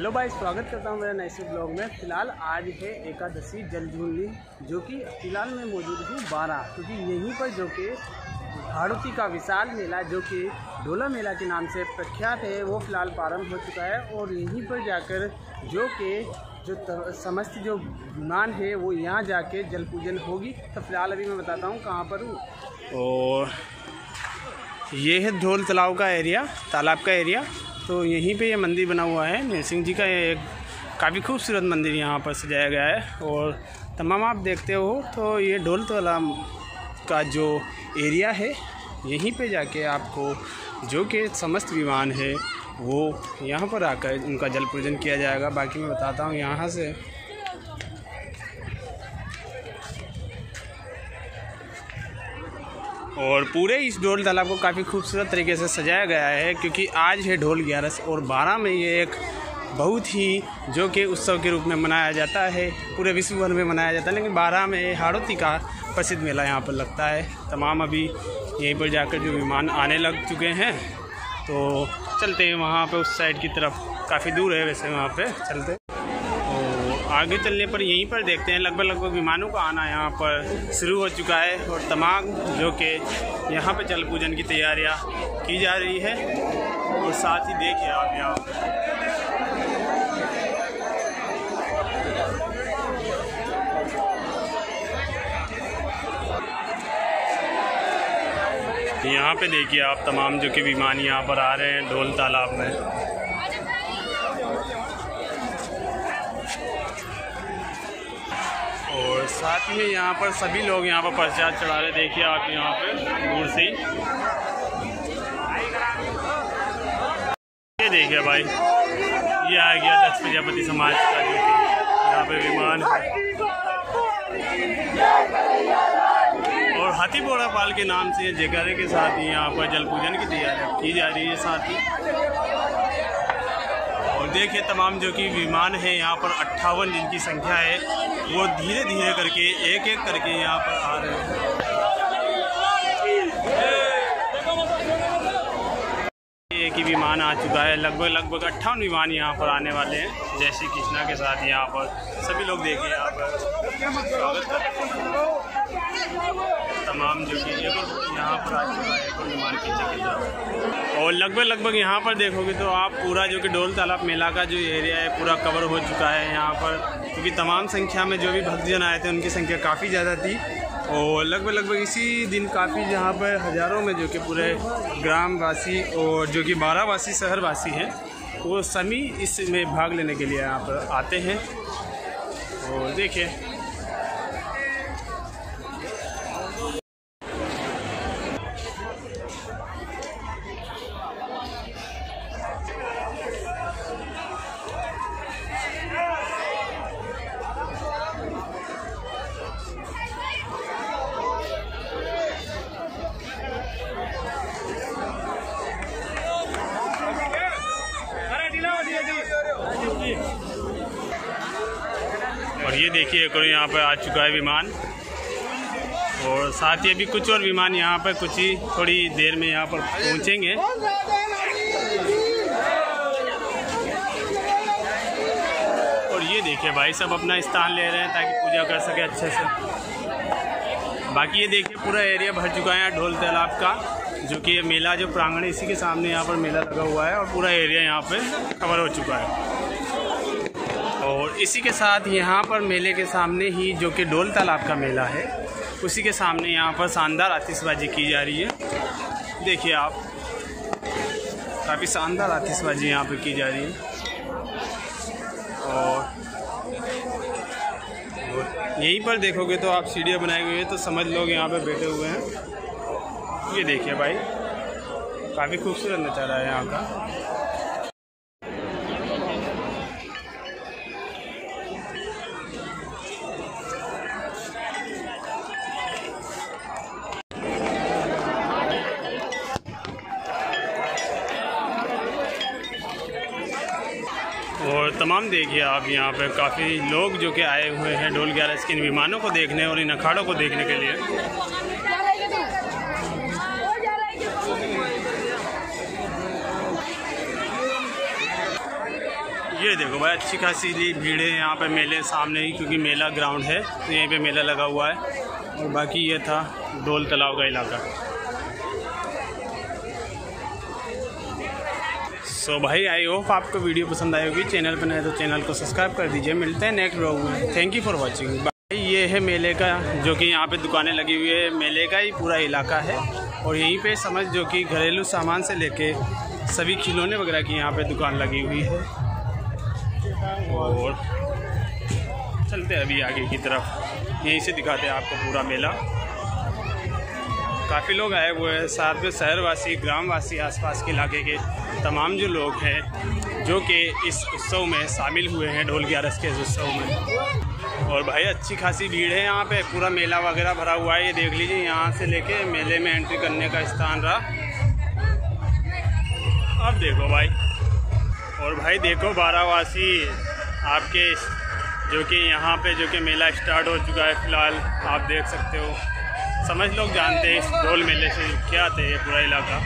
Hello भाई स्वागत करता हूँ मेरे नए से ब्लॉग में। फ़िलहाल आज है एकादशी जल जलझूलनी जो कि फ़िलहाल मैं मौजूद हूँ बारह क्योंकि यहीं पर जो कि भाड़ुती का विशाल मेला, जो कि ढोला मेला के नाम से प्रख्यात है, वो फ़िलहाल प्रारंभ हो चुका है। और यहीं पर जाकर जो कि जो समस्त जो विमान है, वो यहाँ जाके जल पूजन होगी। तो फ़िलहाल अभी मैं बताता हूँ कहाँ पर हूँ। और ये है ढोल तालाब का एरिया तालाब का एरिया तो यहीं पे ये मंदिर बना हुआ है। नरसिंह जी का ये एक काफ़ी खूबसूरत मंदिर यहाँ पर सजाया गया है और तमाम आप देखते हो तो ये ढोल तला का जो एरिया है, यहीं पे जाके आपको जो कि समस्त विमान है, वो यहाँ पर आकर उनका जल पूजन किया जाएगा। बाकी मैं बताता हूँ यहाँ से और पूरे इस ढोल तालाब को काफ़ी खूबसूरत तरीके से सजाया गया है, क्योंकि आज है ढोल ग्यारस और बारह में ये एक बहुत ही, जो कि उत्सव के रूप में मनाया जाता है, पूरे विश्व भर में मनाया जाता है, लेकिन बारह में हाड़ोती का प्रसिद्ध मेला यहाँ पर लगता है। तमाम अभी यहीं पर जाकर जो विमान आने लग चुके हैं तो चलते हैं वहाँ पे, उस साइड की तरफ़। काफ़ी दूर है वैसे वहाँ पे, चलते आगे चलने पर यहीं पर देखते हैं। लगभग लगभग विमानों का आना यहाँ पर शुरू हो चुका है और तमाम जो कि यहाँ पर जल पूजन की तैयारियाँ की जा रही है। और साथ ही देखिए आप यहाँ यहाँ पे देखिए आप तमाम जो कि विमान यहाँ पर आ रहे हैं, ढोल तालाब में और साथ ही यहाँ पर सभी लोग यहाँ पर प्रसाद चढ़ा रहे देखिए आप यहाँ पे दूर से ये देखिए भाई, ये आ गया दक्ष प्रजापति समाज का जो यहाँ पे विमान और हाथी बोड़ा पाल के नाम से जयकारे के साथ ही यहाँ पर जल पूजन की तैयारी की जा रही है साथ ही। और देखिए तमाम जो कि विमान है, यहाँ पर अट्ठावन जिनकी संख्या है। वो धीरे धीरे करके एक एक करके यहाँ पर आ रहे हैं। एक ही विमान आ चुका है, लगभग लगभग अट्ठावन विमान यहाँ पर आने वाले हैं। श्री कृष्णा के साथ यहाँ पर सभी लोग देखे यहाँ पर तमाम जो कि यहाँ पर आ चुका है। और लगभग लगभग यहाँ पर देखोगे तो आप पूरा जो कि डोल तालाब मेला का जो एरिया है, पूरा कवर हो चुका है यहाँ पर। क्योंकि तमाम संख्या में जो भी भक्तजन आए थे, उनकी संख्या काफ़ी ज़्यादा थी। और लगभग लगभग इसी दिन काफ़ी जहाँ पर हज़ारों में जो कि पूरे ग्रामवासी और जो कि बारावासी शहरवासी हैं, वो सभी इसमें भाग लेने के लिए यहाँ पर आते हैं। और देखिए देखिए एक और यहाँ पर आ चुका है विमान। और साथ ही अभी कुछ और विमान यहाँ पर कुछ ही, थोड़ी देर में यहाँ पर पहुँचेंगे। और ये देखिए भाई, सब अपना स्थान ले रहे हैं ताकि पूजा कर सके अच्छे से। बाकी ये देखिए, पूरा एरिया भर चुका है यहाँ ढोल तालाब का, जो कि ये मेला, जो प्रांगण इसी के सामने यहाँ पर मेला लगा हुआ है और पूरा एरिया यहाँ पे कवर हो चुका है। और इसी के साथ यहाँ पर मेले के सामने ही जो कि डोल तालाब का मेला है, उसी के सामने यहाँ पर शानदार आतिशबाजी की जा रही है। देखिए आप, काफ़ी शानदार आतिशबाजी यहाँ पर की जा रही है। और यहीं पर देखोगे तो आप सीढ़ियाँ बनाई हुई है तो समझ लोग यहाँ पर बैठे हुए हैं। ये देखिए भाई, काफ़ी खूबसूरत नज़ारा है यहाँ का और तमाम देखिए आप यहाँ पे काफ़ी लोग जो कि आए हुए हैं ढोल ग्यारह के इन विमानों को देखने और इन अखाड़ों को देखने के लिए। ये देखो भाई, अच्छी खासी भीड़ है यहाँ पे मेले सामने ही, क्योंकि मेला ग्राउंड है तो यहीं पे मेला लगा हुआ है। और बाकी ये था डोल तालाब का इलाका। सो so, भाई आई होप आपको वीडियो पसंद आई होगी। चैनल पर नए तो चैनल को सब्सक्राइब कर दीजिए। मिलते हैं नेक्स्ट ब्लॉग में। थैंक यू फॉर वॉचिंग भाई ये है मेले का जो कि यहाँ पे दुकानें लगी हुई है। मेले का ही पूरा इलाका है। और यहीं पे समझ जो कि घरेलू सामान से लेके सभी खिलौने वगैरह की यहाँ पे दुकान लगी हुई है। और चलते अभी आगे की तरफ़। यहीं से दिखाते हैं आपको पूरा मेला। काफ़ी लोग आए हुए हैं साथ में शहरवासी, ग्रामवासी आसपास के इलाके के तमाम जो लोग हैं, जो कि इस उत्सव में शामिल हुए हैं, ढोल ग्यारस के इस उत्सव में। और भाई, अच्छी खासी भीड़ है यहाँ पे। पूरा मेला वगैरह भरा हुआ है, ये देख लीजिए, यहाँ से लेके मेले में एंट्री करने का स्थान रहा। अब देखो भाई, और भाई देखो बारावासी, आपके जो कि यहाँ पे जो कि मेला स्टार्ट हो चुका है, फ़िलहाल आप देख सकते हो। समझ लोग जानते हैं इस ढोल मेले से क्या थे ये पूरा इलाका।